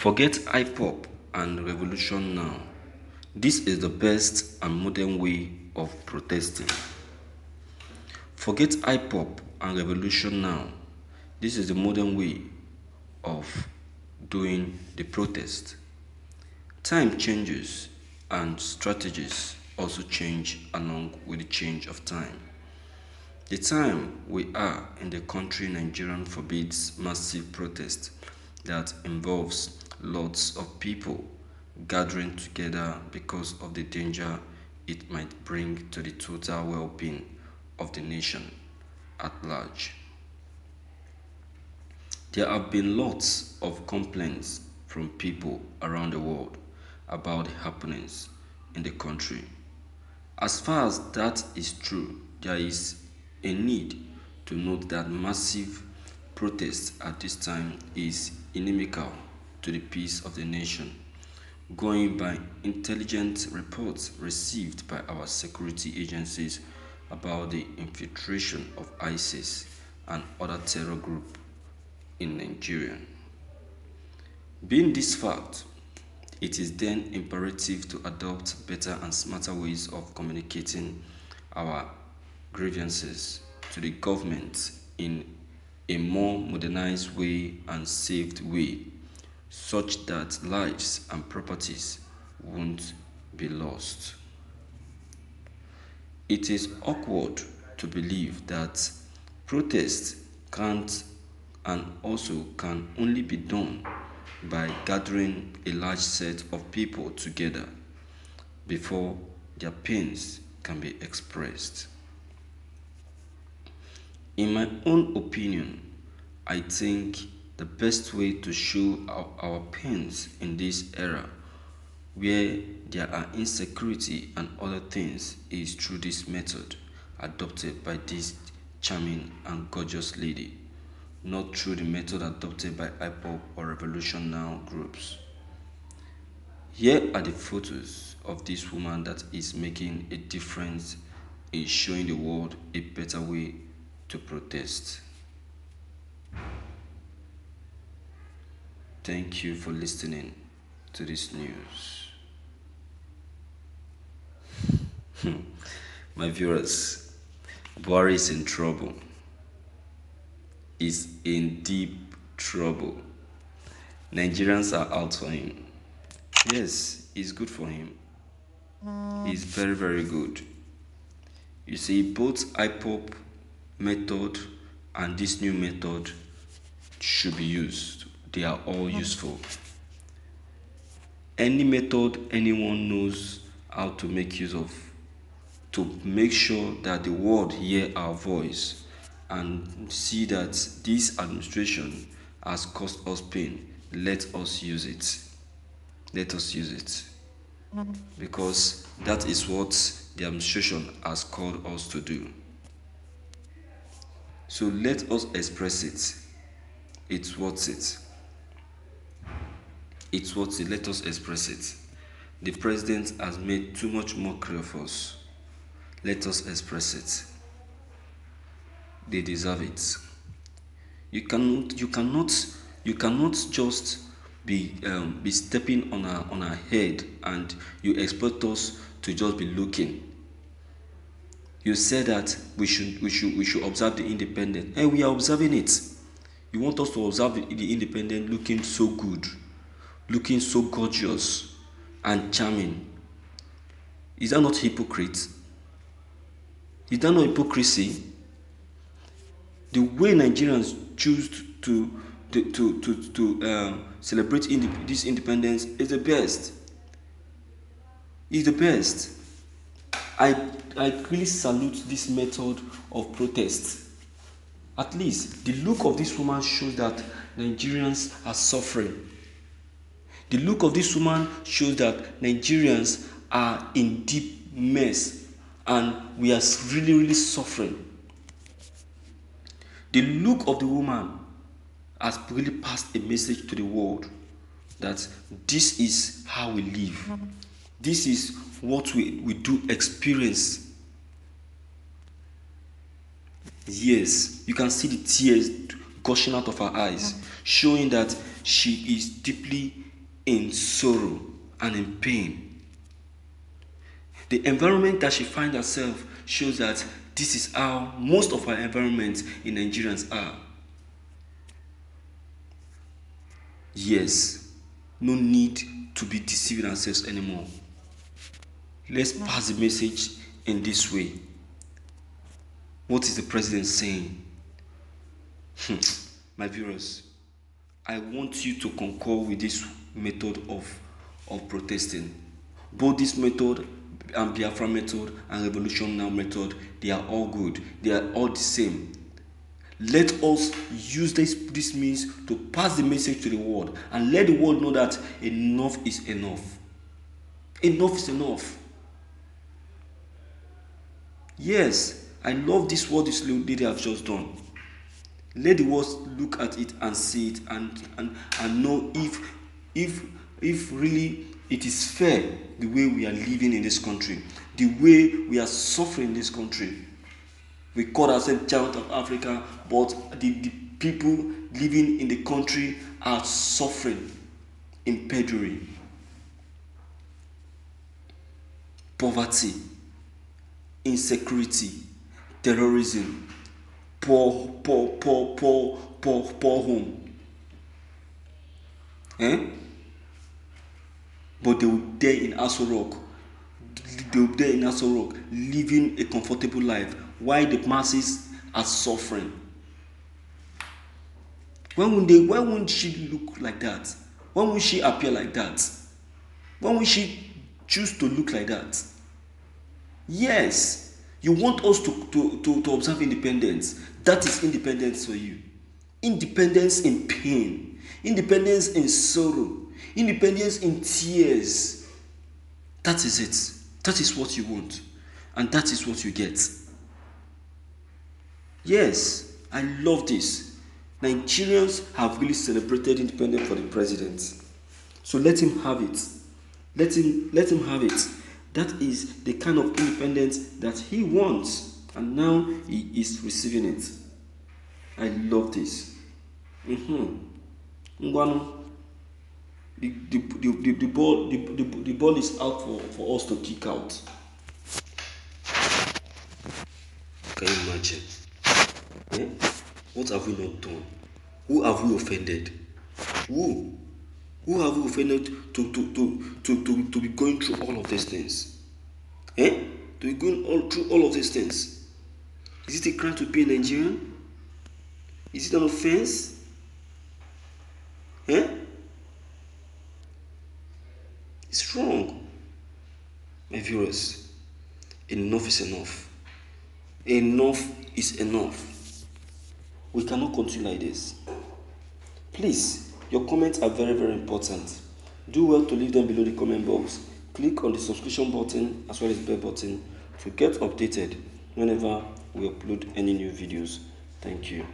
Forget IPOB and revolution now. This is the best and modern way of protesting. Forget IPOB and revolution now. This is the modern way of doing the protest. Time changes and strategies also change along with the change of time. The time we are in the country Nigerian forbids massive protest that involves lots of people gathering together because of the danger it might bring to the total well-being of the nation at large. There have been lots of complaints from people around the world about the happenings in the country. As far as that is true, there is a need to note that massive protest at this time is inimical to the peace of the nation, going by intelligence reports received by our security agencies about the infiltration of ISIS and other terror groups in Nigeria. Being this fact, it is then imperative to adopt better and smarter ways of communicating our grievances to the government in a more modernized way and saved way, such that lives and properties won't be lost. It is awkward to believe that protest can't and also can only be done by gathering a large set of people together before their pains can be expressed. In my own opinion, I think the best way to show our, our pains in this era where there are insecurity and other things is through this method adopted by this charming and gorgeous lady not through the method adopted by IPOB or Revolution Now groups. Here are the photos of this woman that is making a difference in showing the world a better way to protest. Thank you for listening to this news. My viewers, Buhari is in trouble is in deep trouble. Nigerians are out for him. Yes, it's good for him. He's very, very good. You see, both IPOB method and this new method should be used. They are all useful. Any method anyone knows how to make use of to make sure that the world hear our voice and see that this administration has caused us pain, let us use it. Let us use it. Because that is what the administration has called us to do. So let us express it. It's worth it. It's worth it. Let us express it. The president has made too much mockery of us. Let us express it they deserve it. You cannot, you cannot, you cannot just be um, be stepping on our on our head and you expect us to just be looking. You said that we should we should we should observe the independent, and we are observing it. You want us to observe the independent looking so good, looking so gorgeous and charming. Is that not hypocrite? Is that not hypocrisy? the way Nigerians choose to to to to, to um, celebrate this independence is the best. Is the best. I I really salute this method of protest. At least the look of this woman shows that Nigerians are suffering. The look of this woman shows that Nigerians are in deep mess and we are really really suffering. The look of the woman has really passed a message to the world that this is how we live. This is what we, we do experience. Yes, you can see the tears gushing out of her eyes, showing that she is deeply in sorrow and in pain. The environment that she finds herself shows that this is how most of our environments in Nigerians are. Yes, no need to be deceiving ourselves anymore. Let's pass the message in this way. What is the president saying? Hmm. My viewers, I want you to concur with this method of, of protesting. Both this method and Biafra method and Revolution Now method, they are all good. They are all the same. Let us use this, this means to pass the message to the world and let the world know that enough is enough. Enough is enough. Yes, I love this what this lady have just done. Let the world look at it and see it and, and, and know if if if really it is fair the way we are living in this country, the way we are suffering in this country. We call ourselves child of Africa, but the, the people living in the country are suffering in penury, poverty, insecurity, terrorism, poor, poor, poor, poor, poor, poor home. Eh? But they were there in Aso Rock. They were there in Aso Rock, living a comfortable life, while the masses are suffering. When would they? Why won't she look like that? When will she appear like that? When will she choose to look like that? Yes, you want us to, to, to, to observe independence. That is independence for you. Independence in pain, independence in sorrow, independence in tears. That is it. That is what you want. And that is what you get. Yes, I love this. Nigerians have really celebrated independence for the president. So let him have it. Let him let him have it. That is the kind of independence that he wants, and now he is receiving it. I love this. Mm-hmm. The, the, the, the, the, ball, the, the, the ball is out for, for us to kick out. Can you imagine? Eh? What have we not done? Who have we offended? Who? Who have we offended to, to, to, to, to, to be going through all of these things? Eh? To be going all through all of these things? Is it a crime to be a Nigerian? Is it an offense? Eh? It's wrong. My viewers, enough is enough. Enough is enough. We cannot continue like this. Please, your comments are very, very important. Do well to leave them below the comment box. Click on the subscription button as well as bell button to get updated whenever we upload any new videos. Thank you.